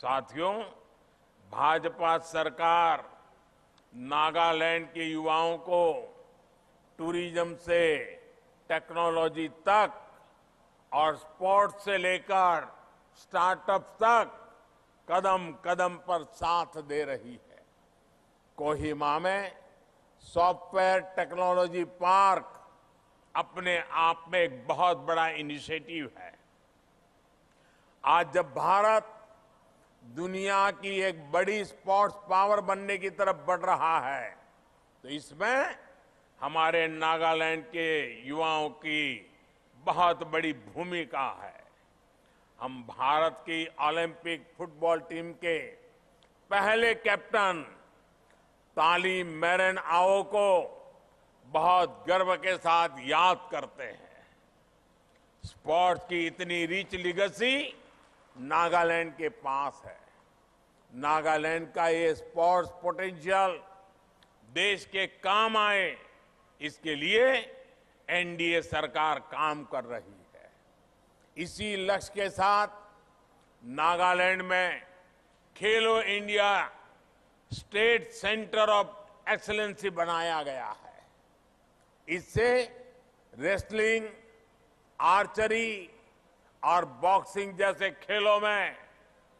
साथियों, भाजपा सरकार नागालैंड के युवाओं को टूरिज़्म से, टेक्नोलॉजी तक और स्पोर्ट्स से लेकर स्टार्टअप तक कदम कदम पर साथ दे रही है। कोहिमा में सॉफ्टवेयर टेक्नोलॉजी पार्क अपने आप में एक बहुत बड़ा इनिशिएटिव है। आज जब भारत दुनिया की एक बड़ी स्पोर्ट्स पावर बनने की तरफ़ बढ़ रहा है। तो इसमें हमारे नागालैंड के युवाओं की बहुत बड़ी भूमिका है। हम भारत की ओलंपिक फुटबॉल टीम के पहले कैप्टन ताली मैरन आओ को बहुत गर्व के साथ याद करते हैं। स्पोर्ट्स की इतनी रिच लिगेसी नागालैंड के पास है। नागालैंड का ये स्पोर्ट्स पोटेंशियल देश के काम आए, इसके लिए एनडीए सरकार काम कर रही है। इसी लक्ष्य के साथ नागालैंड में Khelo India state centre of excellency बनाया गया है। इससे रेसलिंग, आर्चरी और बॉक्सिंग जैसे खेलों में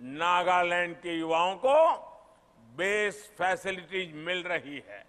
नागालैंड के युवाओं को बेस फैसिलिटीज़ मिल रही है।